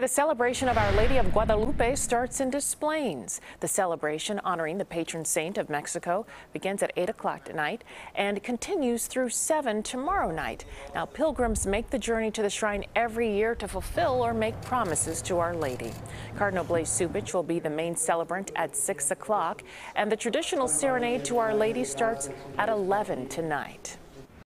The celebration of Our Lady of Guadalupe starts in Des Plaines. The celebration honoring the patron saint of Mexico begins at 8 o'clock tonight and continues through 7 tomorrow night. Now, pilgrims make the journey to the shrine every year to fulfill or make promises to Our Lady. Cardinal Blase Cupich will be the main celebrant at 6 o'clock, and the traditional serenade to Our Lady starts at 11 tonight.